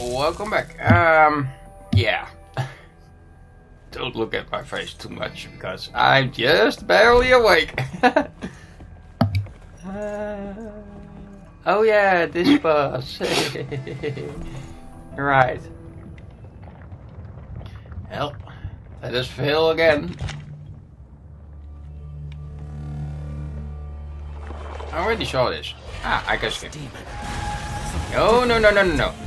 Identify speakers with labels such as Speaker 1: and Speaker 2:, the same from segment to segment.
Speaker 1: welcome back. Um, yeah. Don't look at my face too much because I'm just barely awake. uh, oh yeah, this bus. right. Well, let us fail again. I already saw this. Ah, I can skip. No, no, no, no, no, no.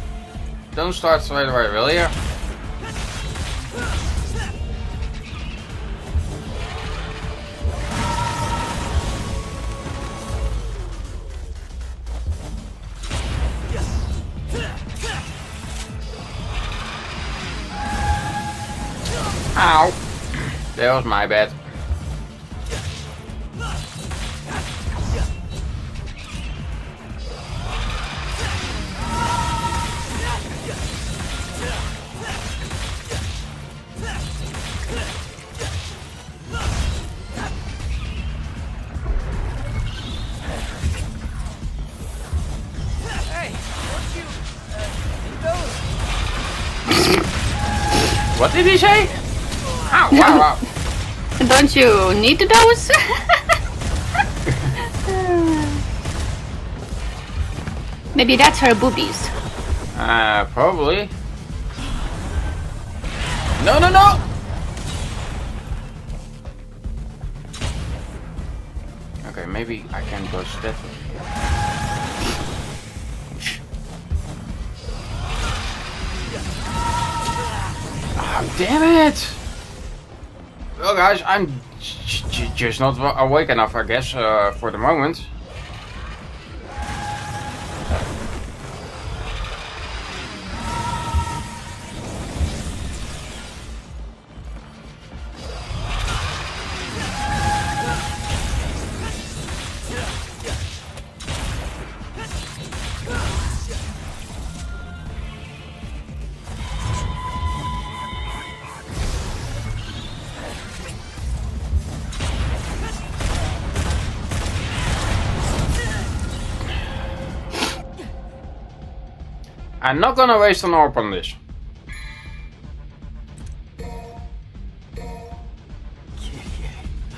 Speaker 1: Don't start straight away, will you? Ow! That was my bad. What did he say? Ow.
Speaker 2: Don't you need those? Maybe that's her boobies.
Speaker 1: Uh, probably. No, no, no! Okay, maybe I can push that Damn it! Well, guys, I'm just not awake enough, I guess, uh, for the moment. I'm not gonna waste an orb on this.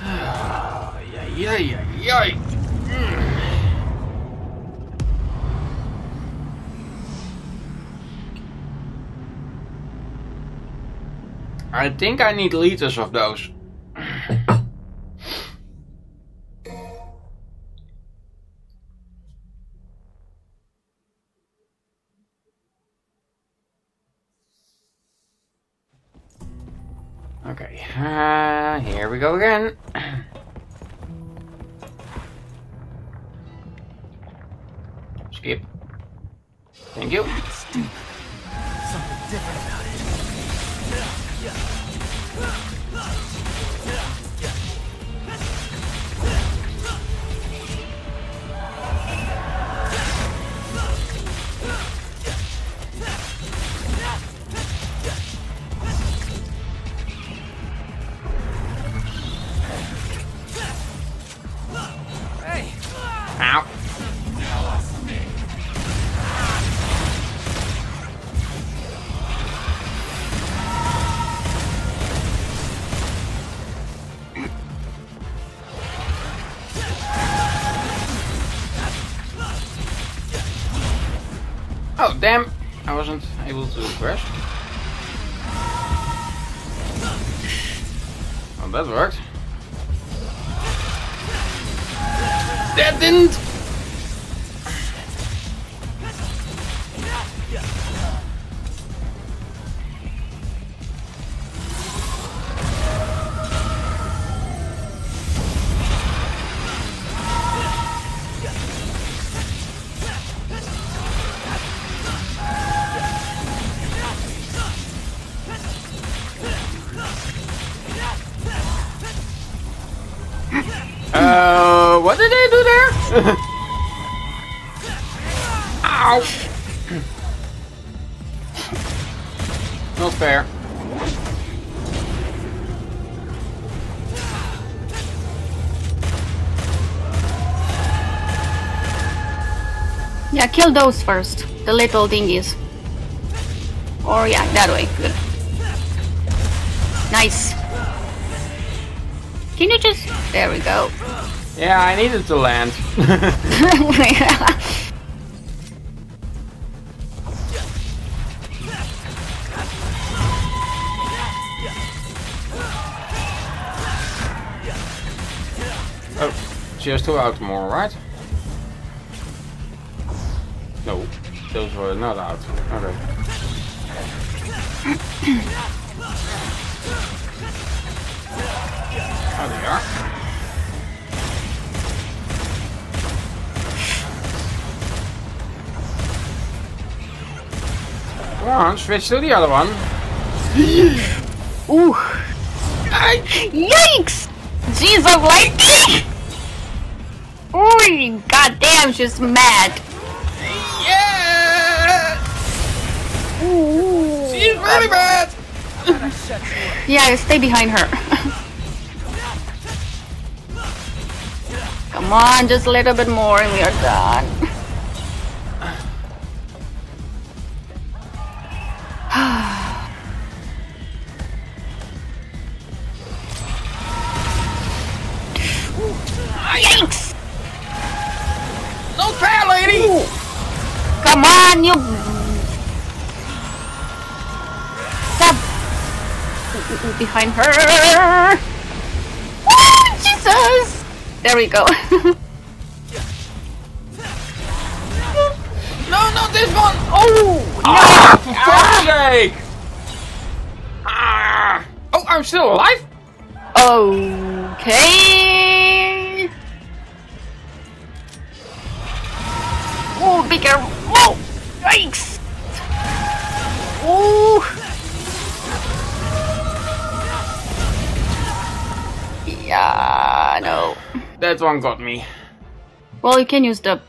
Speaker 1: I think I need liters of those. Damn. I wasn't able to crash. Well, that worked. That didn't!
Speaker 2: Kill those first. The little dingies. Or oh, yeah, that way. Good. Nice. Can you just... There we go.
Speaker 1: Yeah, I needed to land. oh, she has two out more, right? No, those were not out. Okay. Oh, they are. Come on, switch to the other one.
Speaker 2: Ooh. Yikes! Jeez, I'm like... Ooh, goddamn, she's mad.
Speaker 1: She's really bad!
Speaker 2: Yeah, stay behind her. Come on, just a little bit more and we are done. Behind her! Oh, Jesus! There we go. Yeah, no.
Speaker 1: That one got me.
Speaker 2: Well, you can use the,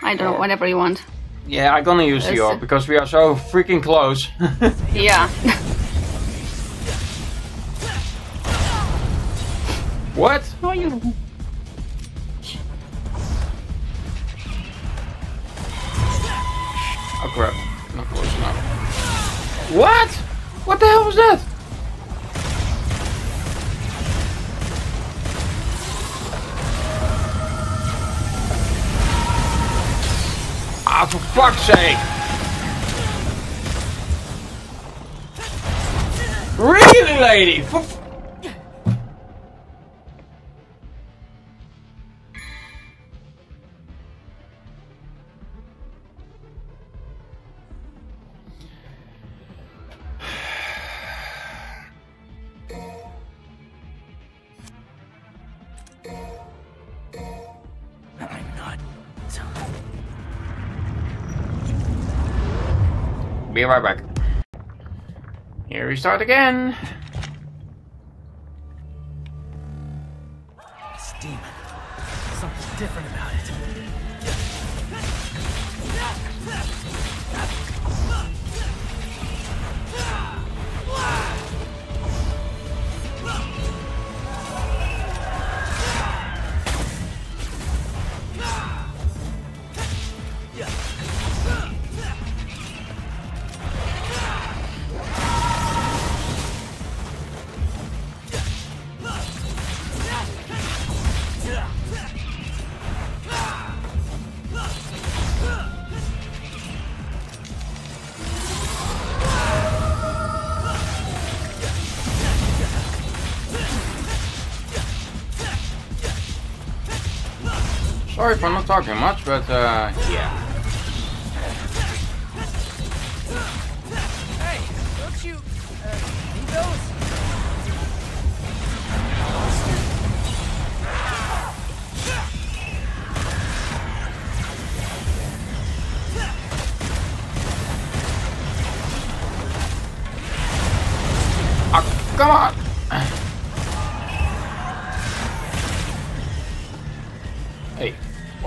Speaker 2: I don't know, whatever you want.
Speaker 1: Yeah, I'm gonna use the
Speaker 2: Yes.
Speaker 1: orb because we are so freaking close.
Speaker 2: Yeah.
Speaker 1: what?
Speaker 2: oh, you.
Speaker 1: Oh crap. Not close enough. What? What the hell was that? For fuck's sake! Really, lady? For Start again. Sorry for not talking much, but uh, yeah.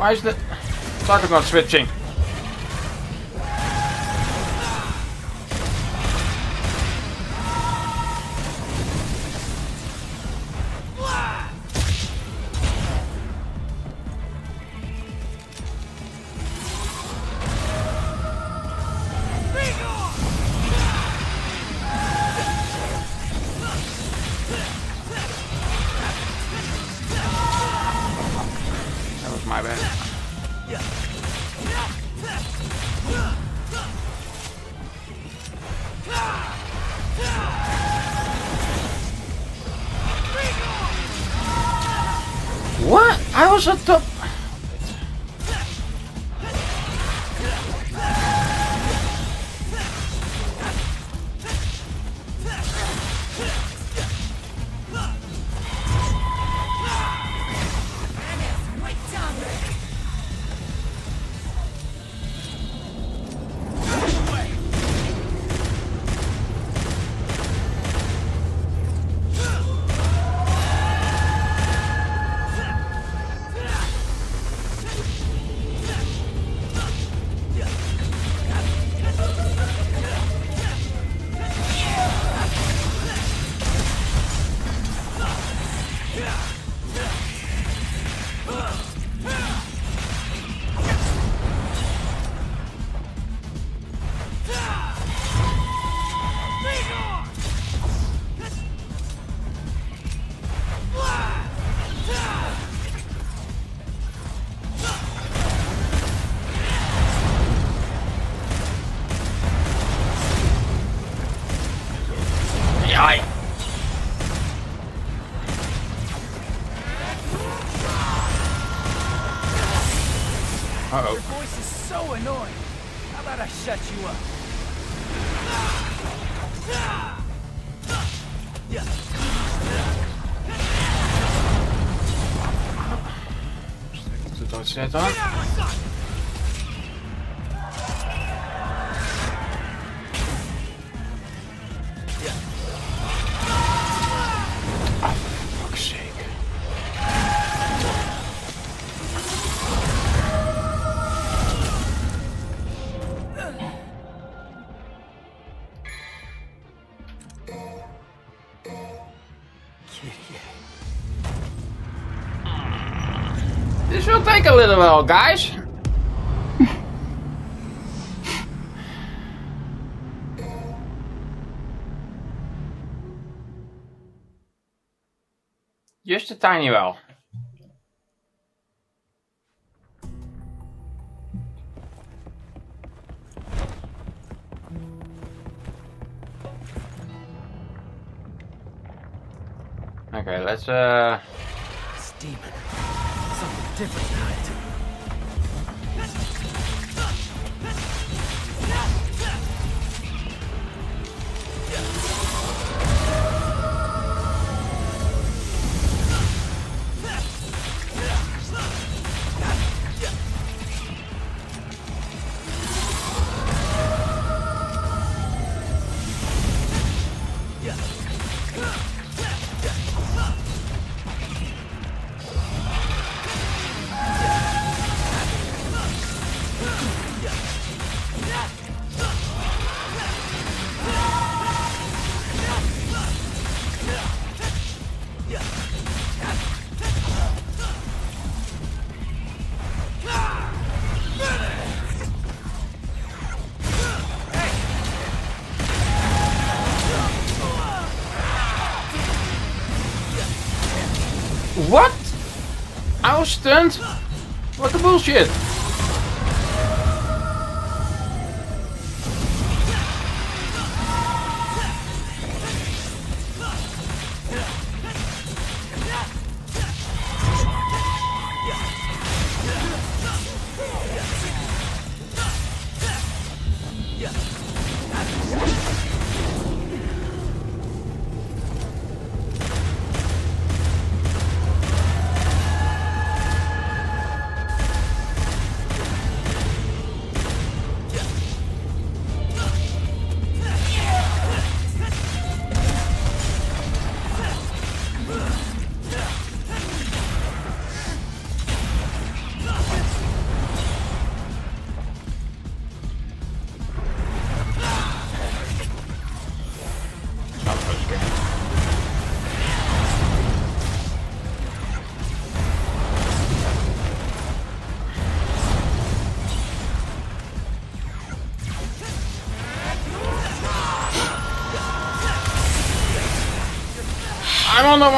Speaker 1: Why is the target not switching? Alter. While, guys. Just a tiny well. Okay, let's uh.
Speaker 3: Something different about
Speaker 1: What the bullshit?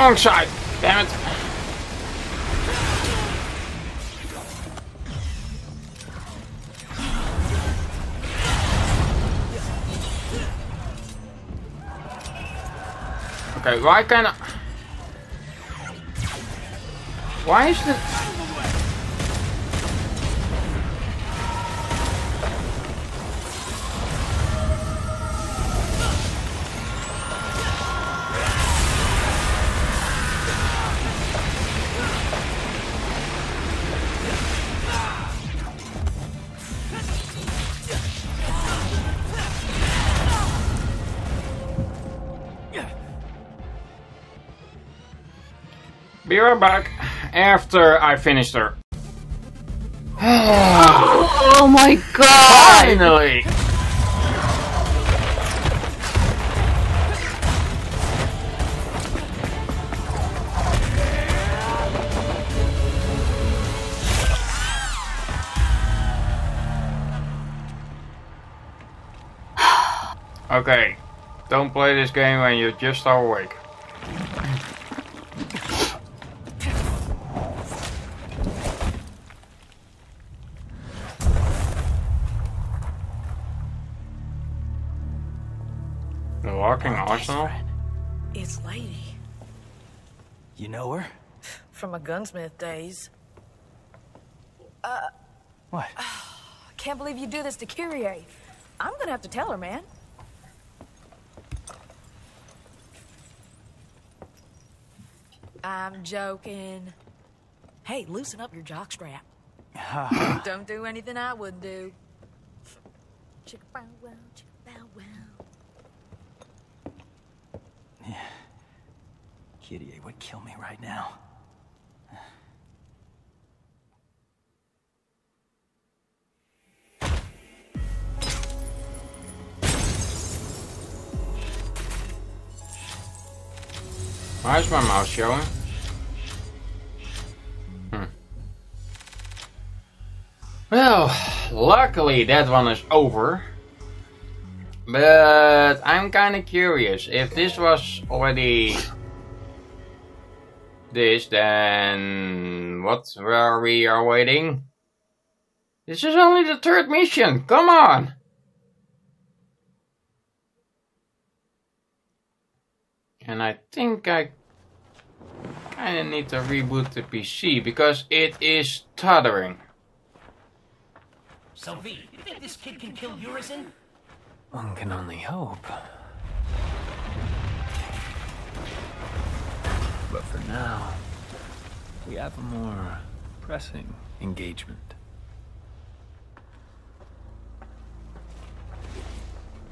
Speaker 1: Wrong side. Damn it. Okay, why can I... Why is the... Be back after I finished her.
Speaker 2: Oh my god!
Speaker 1: Finally! Okay, don't play this game when you're just are awake.
Speaker 4: Gunsmith days.
Speaker 3: Uh, what?
Speaker 4: I can't believe you do this to Kyrie. I'm gonna have to tell her, man. I'm joking. Hey, loosen up your jockstrap. Don't do anything I wouldn't do. Chicka bow wow, chicka bow wow.
Speaker 3: Kitty would kill me right now.
Speaker 1: Why is my mouse showing? Hmm. Well, luckily that one is over. But I'm kinda curious. If this was already this, then what were we are waiting? This is only the third mission. Come on! And I think I kinda need to reboot the PC because it is stuttering.
Speaker 5: So V, you think this kid can kill Urizen?
Speaker 3: One can only hope. But for now, we have a more pressing engagement.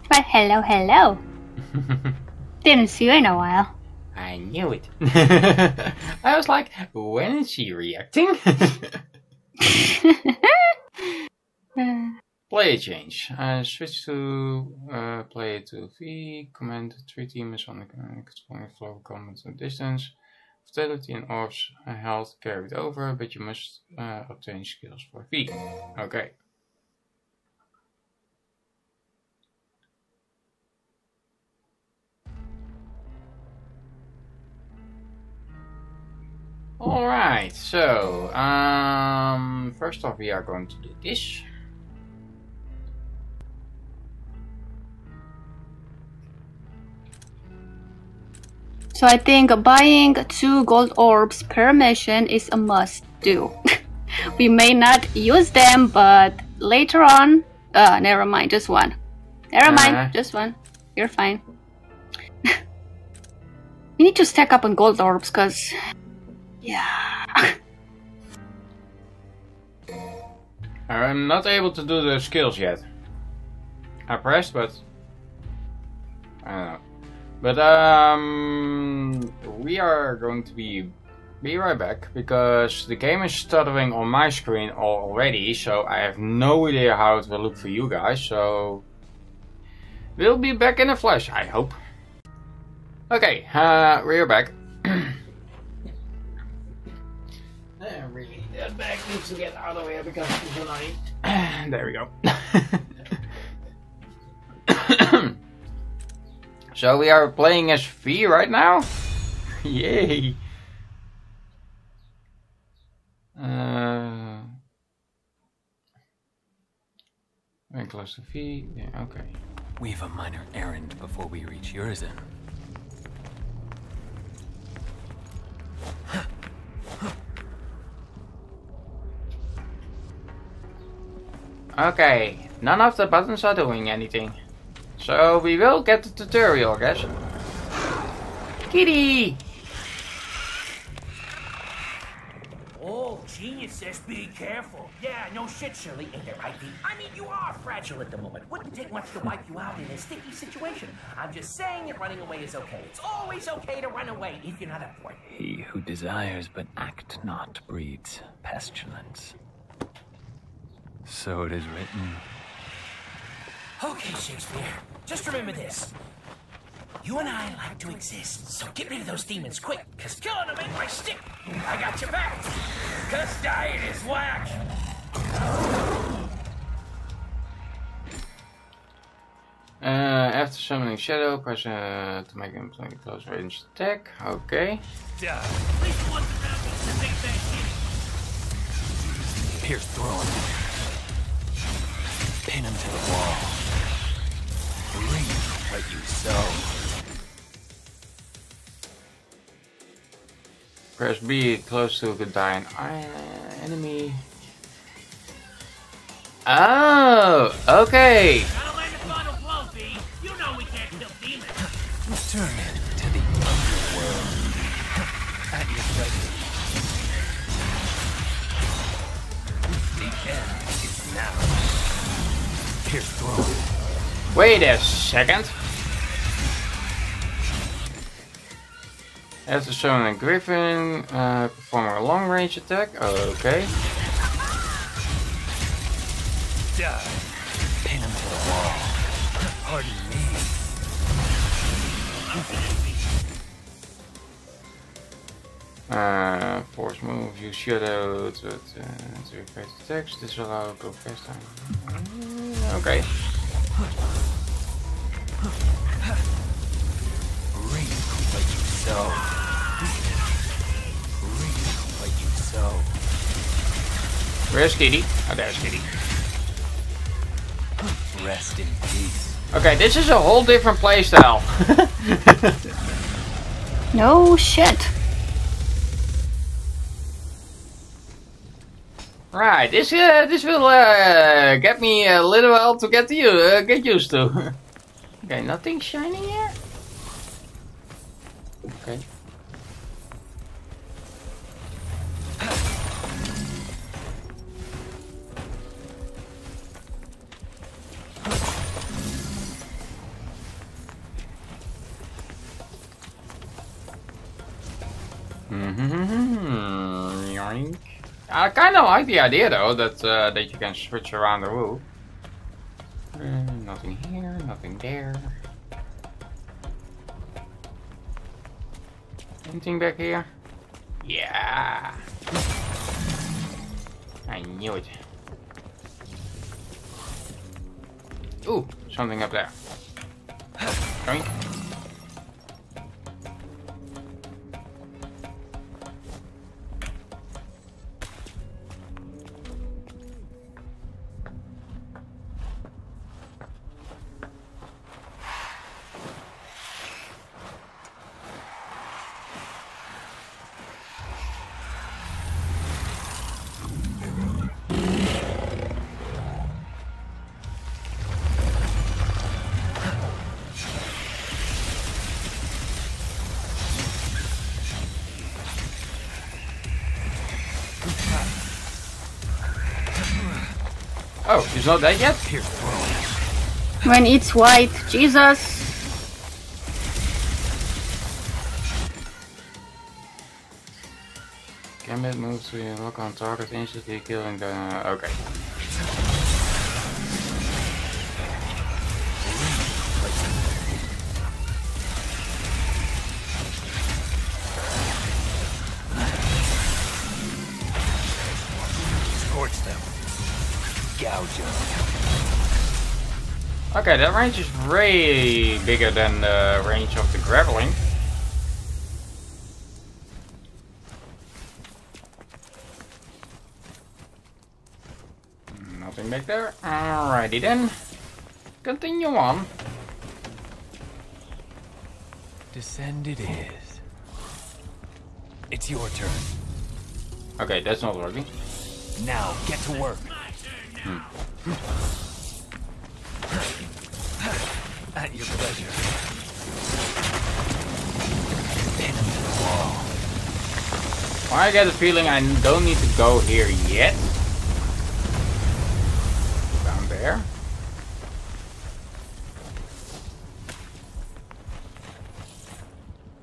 Speaker 2: But hello, hello. Didn't see you in a while.
Speaker 1: I knew it. I was like, when is she reacting? Player change. Uh, switch to uh, player to V. Command three teamers on the controlling flow of combat and distance. Vitality and orbs uh, health carried over, but you must uh, obtain skills for V. Okay. Alright, so, um, first off we are going to do this.
Speaker 2: So I think buying two gold orbs per mission is a must do. we may not use them, but later on, uh, never mind, just one. Never
Speaker 1: Uh-huh.
Speaker 2: mind, just one. You're fine. we need to stack up on gold orbs, cause yeah.
Speaker 1: I'm not able to do the skills yet. I pressed, but I don't know. But um, we are going to be be right back because the game is stuttering on my screen already, so I have no idea how it will look for you guys. So we'll be back in a flash, I hope. Okay, uh, we're back. that bag needs to get out of here because it's annoying. there we go. so we are playing as V right now? Yay! Uh, very close to V. Yeah, okay.
Speaker 3: We've a minor errand before we reach Urizen.
Speaker 1: Okay, none of the buttons are doing anything. So we will get the tutorial, I guess. Kitty!
Speaker 5: Oh, genius! geniuses, be careful. Yeah, no shit, Shirley. Ain't that right, Pete? I mean, you are fragile at the moment. Wouldn't take much to wipe you out in a sticky situation. I'm just saying that running away is okay. It's always okay to run away if you're not up for it.
Speaker 3: He who desires but act not breeds pestilence. So it is written.
Speaker 5: Okay, Shakespeare. Just remember this. You and I like to exist, so get rid of those demons quick, cause killing them ain't my stick. I got your back. Cause dying is whack.
Speaker 1: Uh, after summoning Shadow, press uh, to make him make a close range attack. Okay.
Speaker 3: Pierce through him. Pin him to the wall. Reap what you sow.
Speaker 1: Press B close to a dying enemy. Oh, okay.
Speaker 3: Through.
Speaker 1: Wait a second. After summoning Griffon, uh, performing a long range attack. Okay.
Speaker 3: Die. Pin him to the wall.
Speaker 1: Uh, force move, use shadow to, to, to effect attacks. This will allow go faster. Mm, Okay.
Speaker 3: Reap what you sow. Reap what.
Speaker 1: Where's Kitty? Oh, there's Kitty.
Speaker 3: Rest in peace.
Speaker 1: Okay, this is a whole different playstyle.
Speaker 2: No shit.
Speaker 1: Right, this uh, this will uh, get me a little while to get you, uh, get used to. okay, nothing shining here. Okay. I kind of like the idea though that uh, that you can switch around the roof. Uh, nothing here, nothing there. Anything back here? Yeah. I knew it. Ooh, something up there. He's not dead yet?
Speaker 2: When it's white, Jesus.
Speaker 1: Gambit moves to lock on target instantly killing the...
Speaker 3: Uh, okay.
Speaker 1: Okay, that range is way bigger than the range of the grappling. Nothing back there. Alrighty then. Continue on.
Speaker 3: Descend it is. It's your turn.
Speaker 1: Okay, that's not working.
Speaker 3: Now get to work. Hmm. At your pleasure. Pin him to the wall.
Speaker 1: I get the feeling I don't need to go here yet. Down there.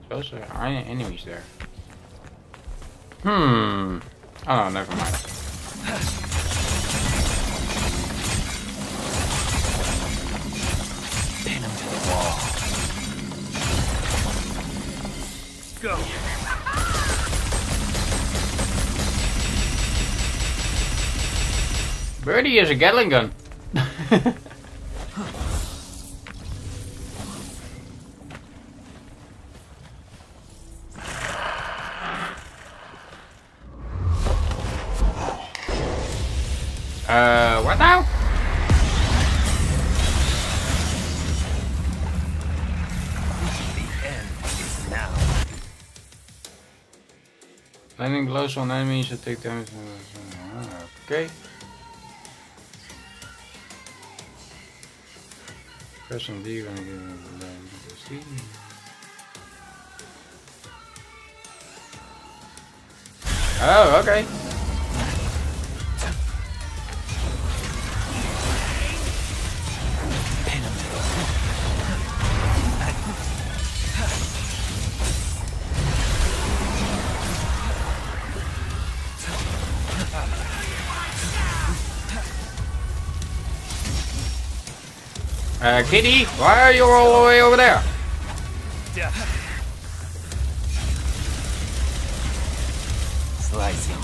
Speaker 1: There are enemies there. Hmm. Oh, never mind. Birdie is a Gatling gun. uh, what now?
Speaker 3: The end is now.
Speaker 1: Landing blows on enemies that take damage. Ah, Okay. Pressing D uh, when I get C. Oh, okay.
Speaker 3: Pin
Speaker 1: Uh, Kitty, why are you all the way over there?
Speaker 3: Slice him.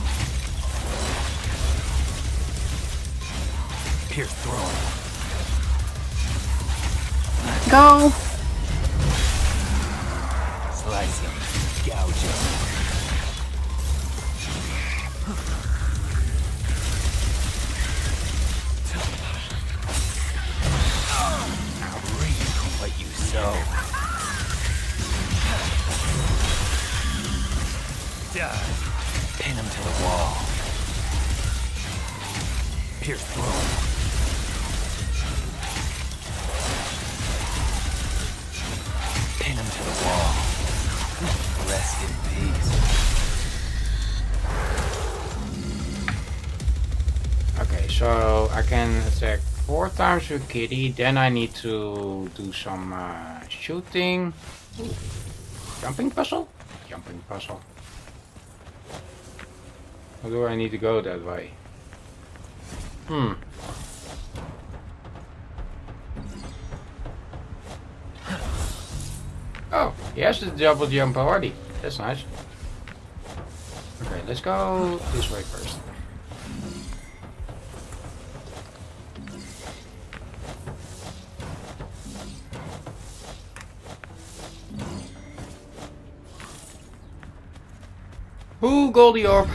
Speaker 3: Pierce through him.
Speaker 2: Go.
Speaker 3: Slice him. What you. Pin him to the wall. Pierce through. Pin him to the wall. Rest in peace.
Speaker 1: Okay, so I can attack four times with Kitty, then I need to do some uh, shooting. Jumping puzzle? Jumping puzzle. Or do I need to go that way? Hmm. Oh, he has the double jump already. That's nice. Okay, let's go this way first. Ooh, Goldie Orb.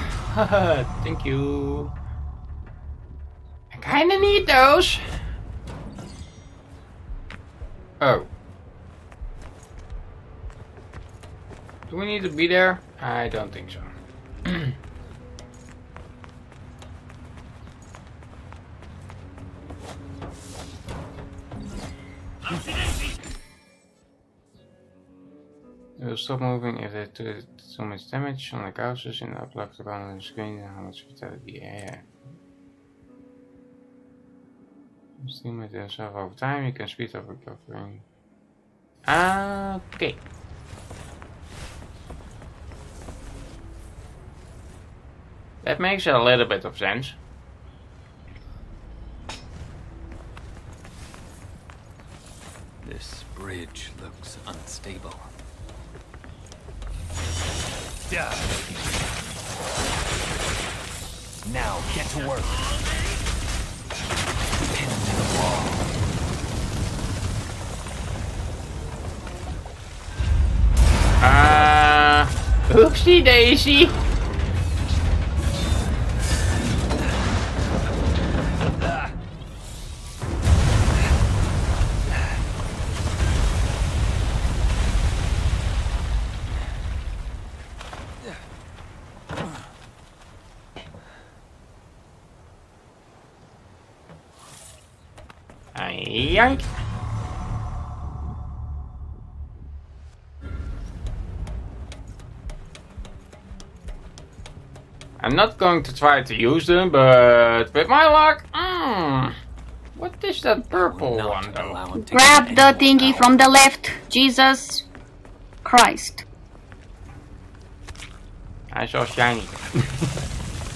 Speaker 1: Thank you. I kinda need those. Oh. Do we need to be there? I don't think so. It will stop moving if they do too much damage on the houses in the upload to on the screen and how much vitality. Yeah, yeah. Stimulate yourself over time, you can speed up recovering. Okay. That makes a little bit of sense.
Speaker 3: This bridge looks unstable. Now get to work. Pin to the wall.
Speaker 1: Ah, oopsie daisy. Yank. I'm not going to try to use them, but with my luck, mm, what is that purple one though?
Speaker 3: allow him to
Speaker 2: Grab the
Speaker 3: any
Speaker 2: thingy
Speaker 3: power.
Speaker 2: from the left. Jesus Christ.
Speaker 1: I saw shiny.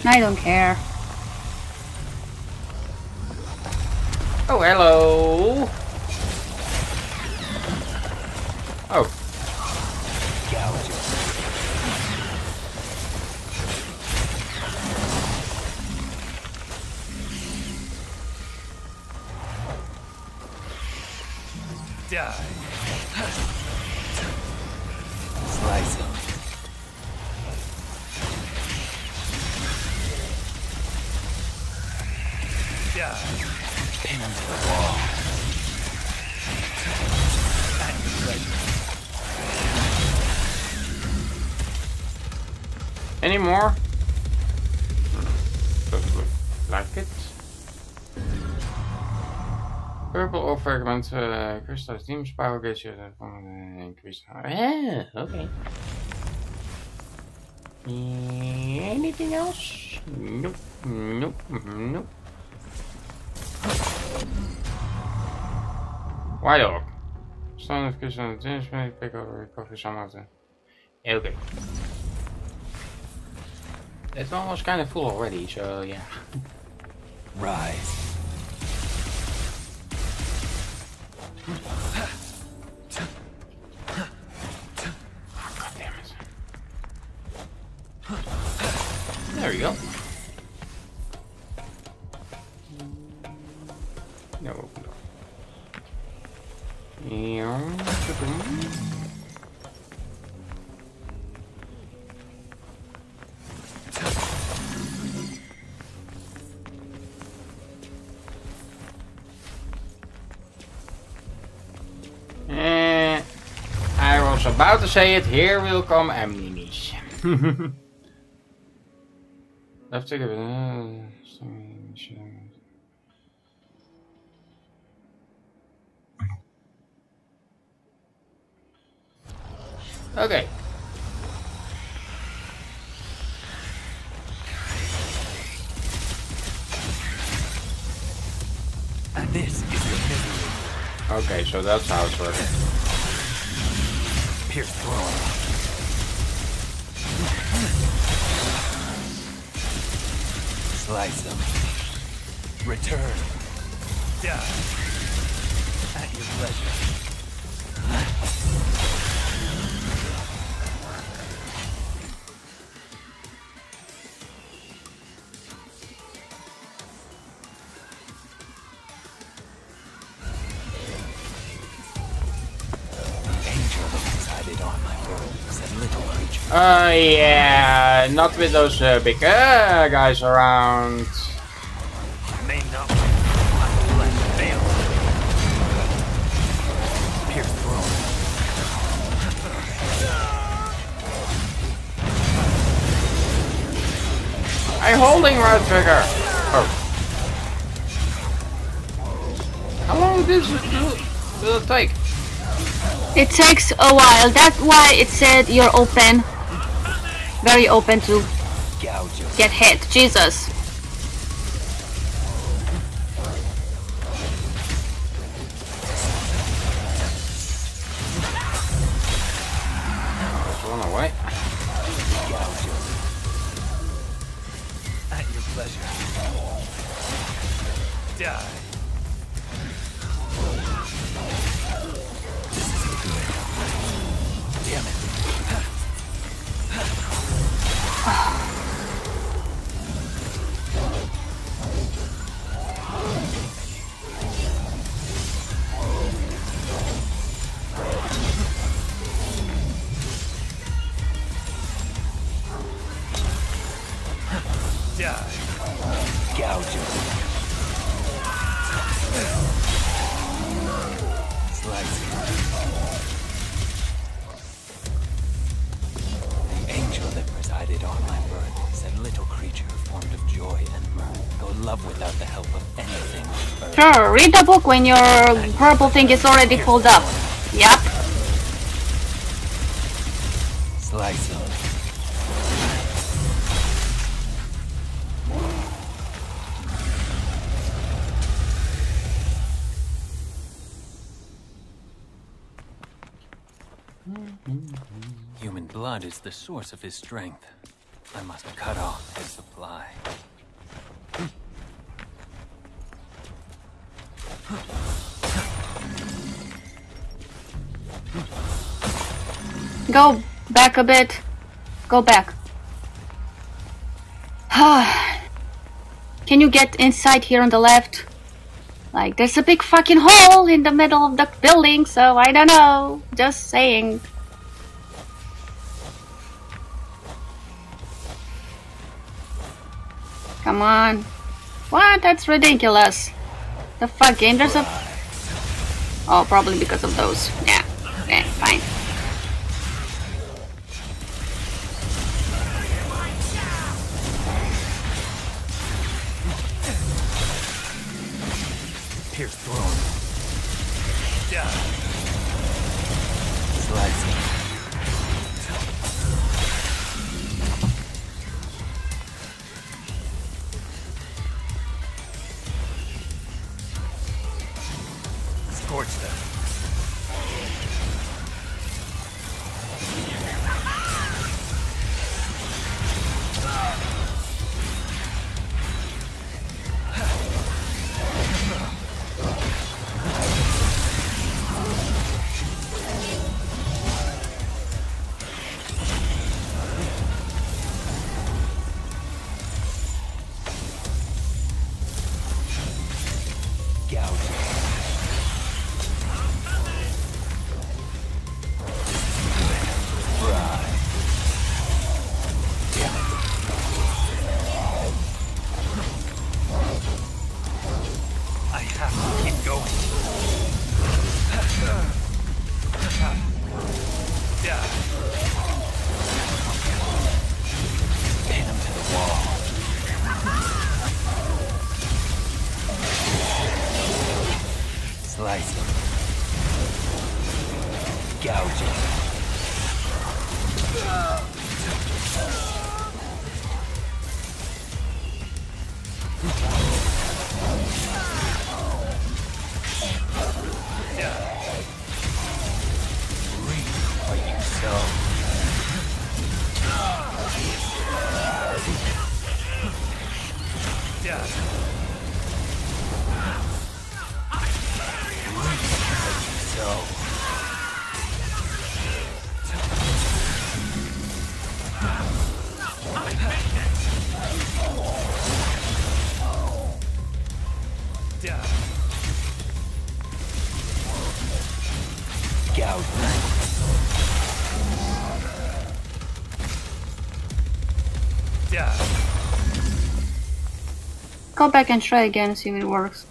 Speaker 2: I don't care.
Speaker 1: Oh, hello. Oh.
Speaker 3: Die. Slice. Pin the wall. At your
Speaker 1: any more? Doesn't look like it. Purple Orb fragment, uh, crystals, demons power gets you that one uh, increase. Yeah, okay. Anything else? Nope, nope, nope. White Orb. Stone of crystal, demons may pick up recover some of the. Okay. It's almost kind of full already, so yeah.
Speaker 3: Rise.
Speaker 1: God damn it. There we go. Yeah. I was about to say it, here will come ammunition. Left trigger. Okay.
Speaker 3: And this is your misery.
Speaker 1: Okay, so that's how it's working.
Speaker 3: Pierce throne. Slice them. Return. Die. At your pleasure.
Speaker 1: Uh, yeah, not with those uh, big uh, guys around.
Speaker 3: may not fail. Pierce throne.
Speaker 1: I'm holding right trigger. Oh. How long does it do, will it take?
Speaker 2: It takes a while. That's why it said you're open. Very open to get hit. Jesus. Sure, read the book when your purple thing is already pulled up. Yep.
Speaker 3: Slice on. Human blood is the source of his strength. I must cut off his supply.
Speaker 2: Go back a bit. Go back. Can you get inside here on the left? Like, there's a big fucking hole in the middle of the building, so I don't know. Just saying. Come on. What? That's ridiculous. The fuck game? There's a. Oh, probably because of those. Yeah. Okay, fine.
Speaker 3: Pierce throne. Slicing. Scorch them.
Speaker 2: Go back and try again, see if it works.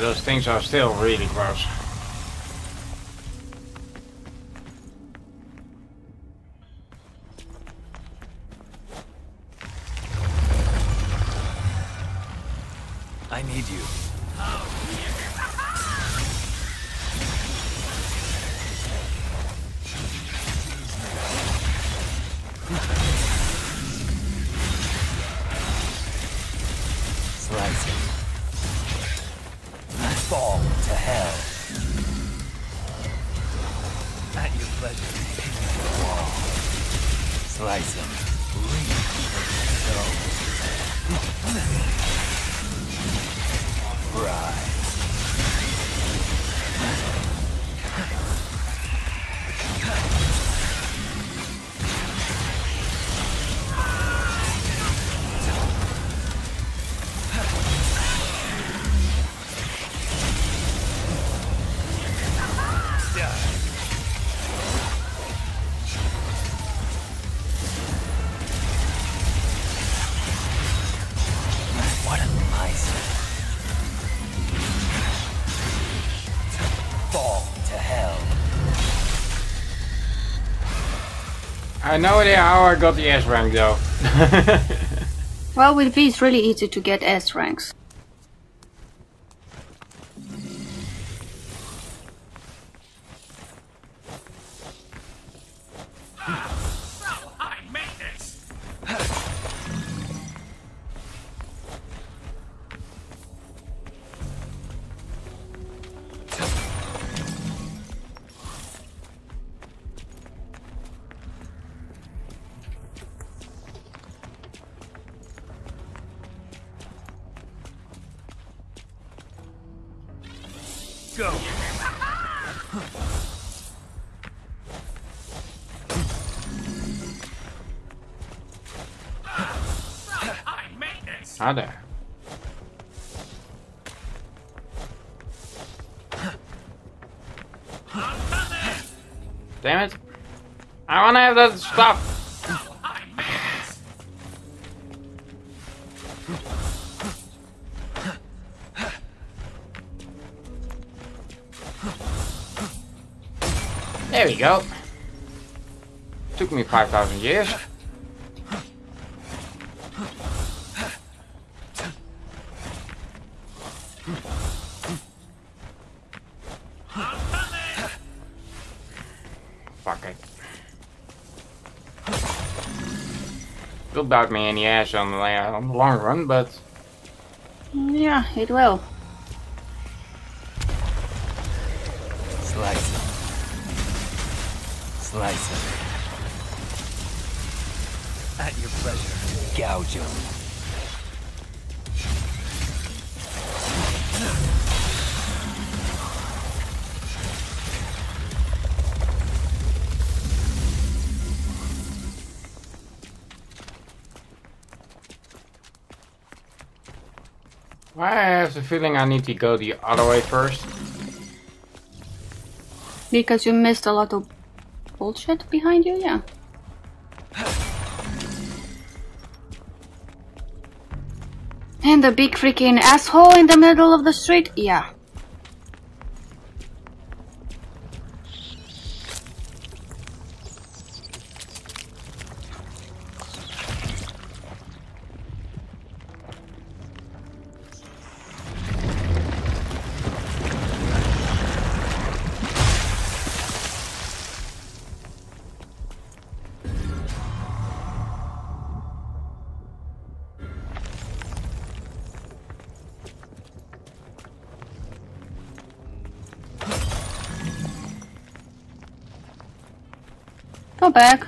Speaker 1: Those things are still really gross.
Speaker 3: I
Speaker 1: idea how I got the S rank though.
Speaker 2: Well, with V, it's really easy to get S ranks.
Speaker 1: Ah. Damn it. I wanna have that stuff. There we go. Took me 5,000 years. Will bite me in the ass on the, on the long run, but
Speaker 2: Yeah, it will.
Speaker 3: Slice him. Slice him. At your pleasure. Gouge him.
Speaker 1: I have the feeling I need to go the other way first.
Speaker 2: Because you missed a lot of bullshit behind you, yeah. And the big freaking asshole in the middle of the street, yeah. Back.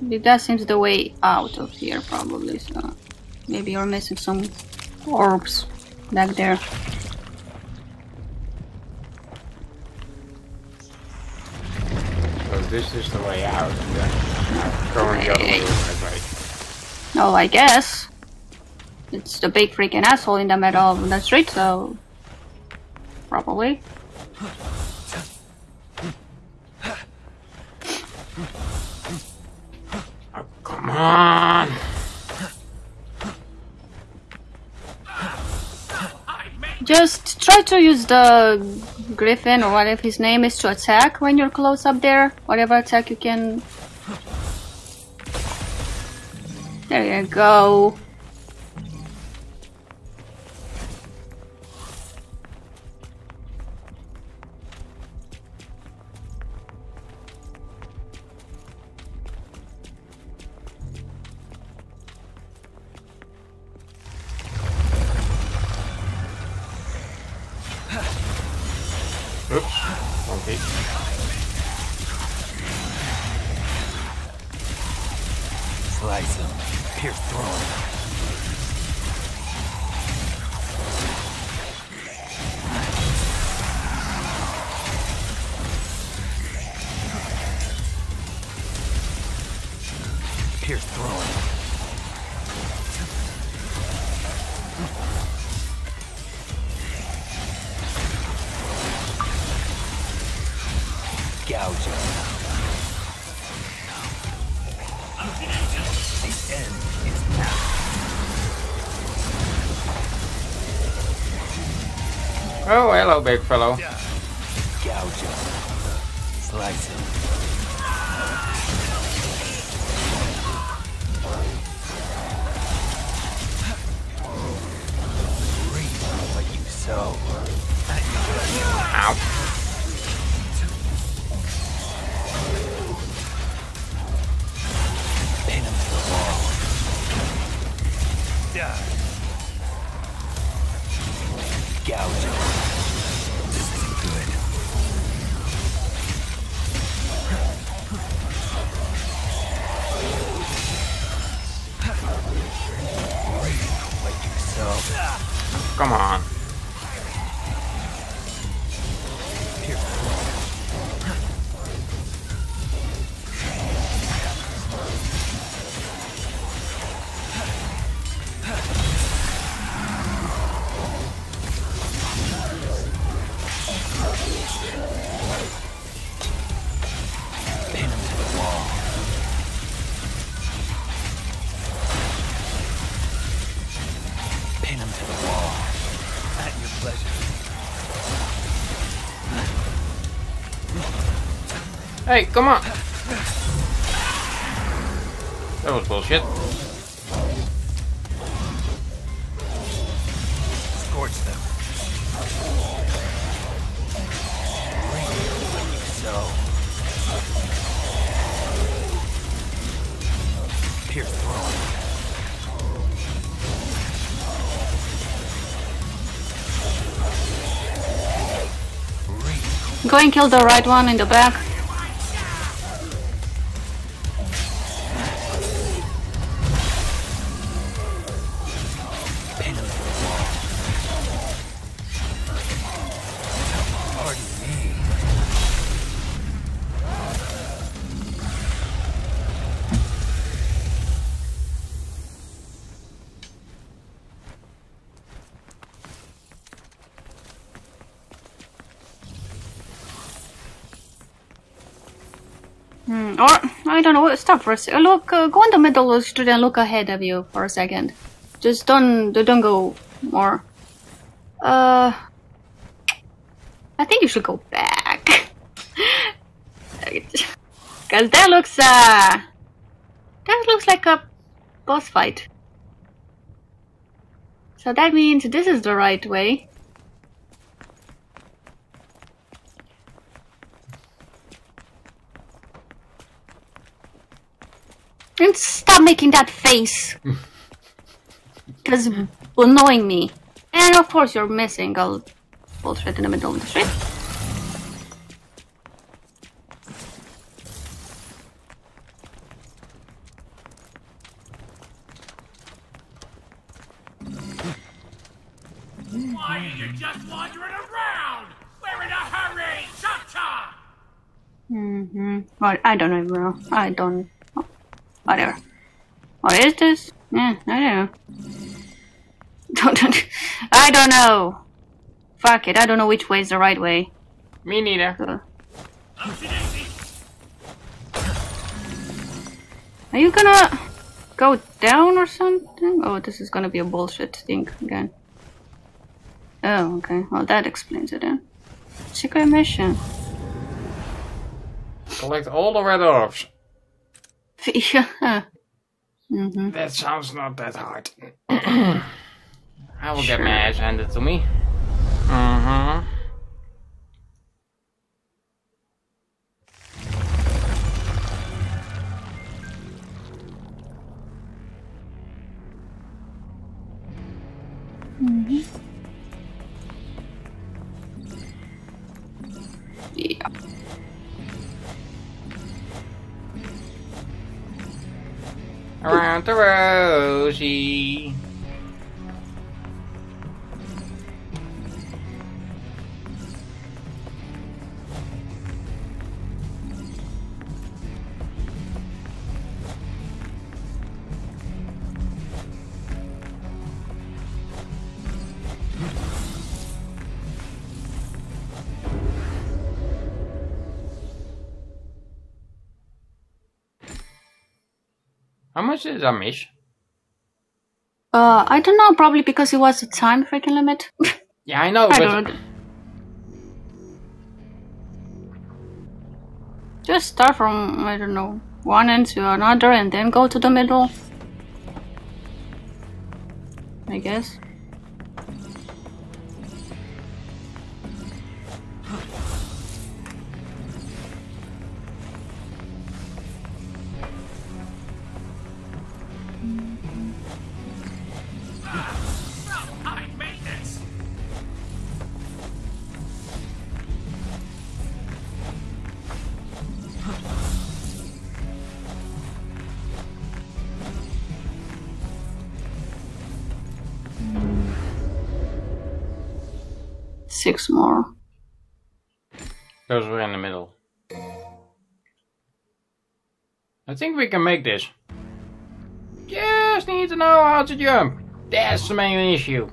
Speaker 2: That seems the way out of here, probably. So maybe you're missing some orbs back there.
Speaker 1: So this is the way out. Yeah. Going the other way. Right,
Speaker 2: Oh, I guess. It's the big freaking asshole in the middle of the street, so. Probably.
Speaker 1: On!
Speaker 2: Just try to use the griffon or whatever his name is to attack when you're close up there. Whatever attack you can. There you go.
Speaker 3: Gouge. The end is now.
Speaker 1: Oh, hello, big fellow. Hey, come on. That was bullshit.
Speaker 3: Scorch them. Reap what you sow. Pierce throne.
Speaker 2: Go and kill the right one in the back. For a second. Look, uh, go in the middle of the street and look ahead of you for a second. Just don't don't go more. Uh, I think you should go back. Cause that looks uh, that looks like a boss fight. So that means this is the right way. And stop making that face. Because annoying me. And of course you're missing all bullshit in the middle of the street.
Speaker 5: Why are you just wandering around? We're in a hurry! Cha-cha!
Speaker 2: Mm-hmm. Well, I don't know. I don't. Whatever. What is this? Yeah, I don't know. Don't, don't, I don't know. Fuck it. I don't know which way is the right way.
Speaker 1: Me neither.
Speaker 2: Uh, Are you gonna go down or something? Oh, this is gonna be a bullshit thing again. Oh, okay. Well, that explains it then. Secret mission.
Speaker 1: Collect all the red orbs.
Speaker 2: Yeah. Mm-hmm.
Speaker 1: That sounds not that hard. I will get my ass handed to me. Mm-hmm. Around the much did I miss?
Speaker 2: Uh, I don't know, probably because it was a time freaking limit.
Speaker 1: Yeah, I know,
Speaker 2: I
Speaker 1: but
Speaker 2: don't. Just start from, I don't know, one end to another and then go to the middle. I guess. Six more.
Speaker 1: those were in the middle. I think we can make this. Just need to know how to jump. That's the main issue.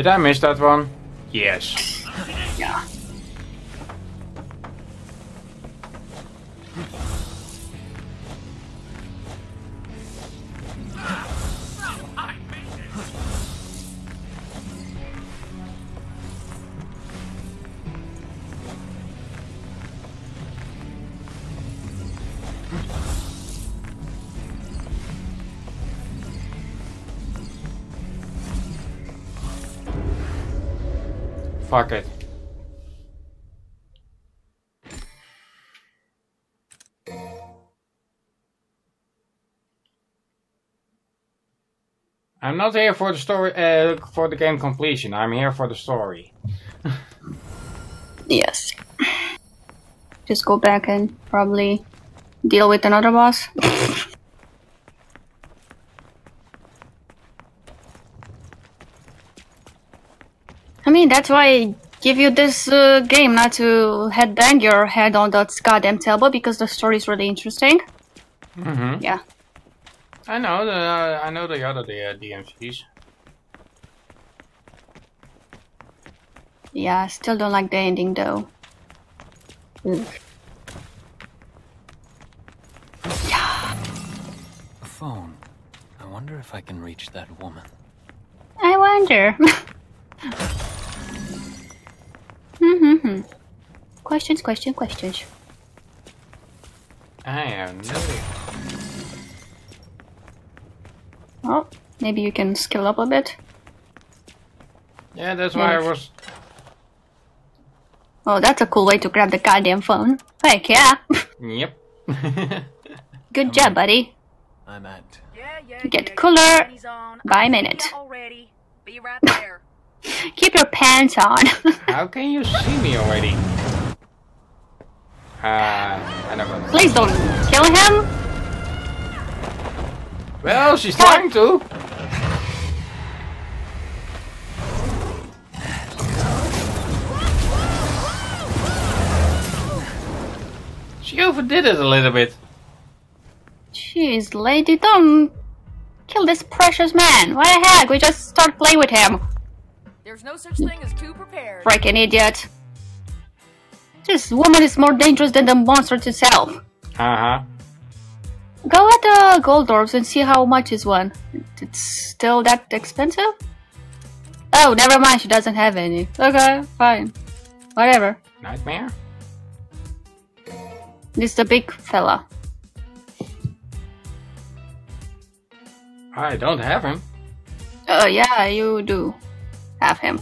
Speaker 1: Did I miss that one? Yes. Fuck it. I'm not here for the story, uh, for the game completion. I'm here for the story.
Speaker 2: Yes. Just go back and probably deal with another boss. I mean, that's why I give you this uh, game, not to head bang your head on that goddamn table, because the story is really interesting.
Speaker 1: Mm-hmm.
Speaker 2: Yeah.
Speaker 1: I know the uh, I know the other the, uh, DMCs.
Speaker 2: Yeah, I still don't like the ending though. Yeah.
Speaker 3: A phone. I wonder if I can reach that woman.
Speaker 2: I wonder. hmm Questions, questions, questions.
Speaker 1: I have no idea.
Speaker 2: Oh, maybe you can skill up a bit.
Speaker 1: Yeah, that's why I was.
Speaker 2: Oh, that's a cool way to grab the goddamn phone. Heck yeah.
Speaker 1: Yep.
Speaker 2: Good job, buddy.
Speaker 3: I'm at.
Speaker 4: Yeah, yeah.
Speaker 2: Get
Speaker 4: yeah,
Speaker 2: cooler
Speaker 4: yeah,
Speaker 2: by
Speaker 4: I'm
Speaker 2: minute.
Speaker 4: Already. Be right there.
Speaker 2: Keep your pants on.
Speaker 1: How can you see me already? Uh, know.
Speaker 2: Please don't kill him.
Speaker 1: Well, she's trying to. She overdid it a little bit.
Speaker 2: Jeez, lady, don't kill this precious man. What the heck? We just start playing with him.
Speaker 4: There's no such thing as too prepared.
Speaker 2: Freaking idiot. This woman is more dangerous than the monster itself.
Speaker 1: Uh huh.
Speaker 2: Go at the gold orbs and see how much is one. It's still that expensive? Oh, never mind, she doesn't have any. Okay, fine. Whatever.
Speaker 1: Nightmare?
Speaker 2: This is the big fella.
Speaker 1: I don't have him.
Speaker 2: Uh, yeah, you do have him.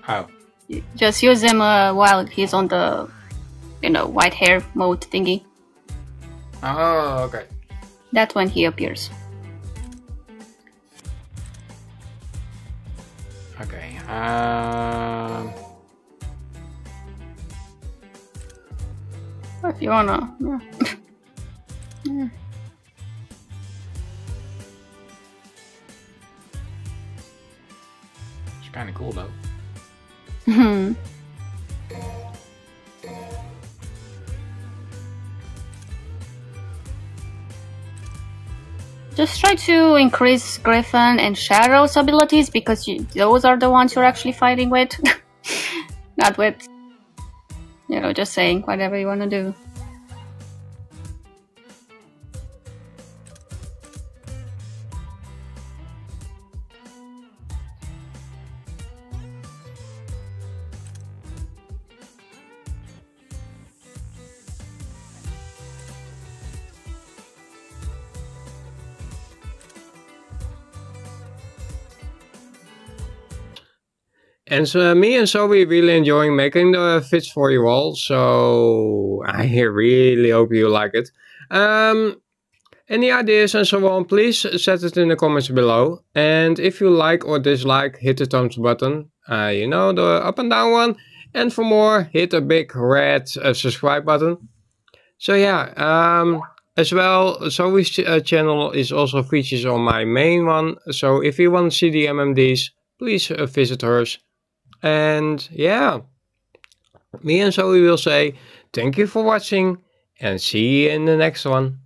Speaker 1: How?
Speaker 2: Just use him uh, while he's on the, you know, white hair mode thingy.
Speaker 1: Oh, okay.
Speaker 2: That's when he appears.
Speaker 1: Okay. Um.
Speaker 2: If you wanna, yeah. Yeah.
Speaker 1: Kind of cool though.
Speaker 2: Hmm. Just try to increase Griffon and Shadow's abilities because you, those are the ones you're actually fighting with. Not with, you know, just saying whatever you want to do.
Speaker 6: And so me and Zoe really enjoying making the fits for you all. So I really hope you like it. Um, any ideas and so on, please set it in the comments below. And if you like or dislike, hit the thumbs button. Uh, you know, the up and down one. And for more, hit the big red uh, subscribe button. So yeah, um, as well, Zoe's ch- uh, channel is also features on my main one. So if you want to see the MMDs, please uh, visit hers. And yeah, me and Zoe will say thank you for watching and see you in the next one.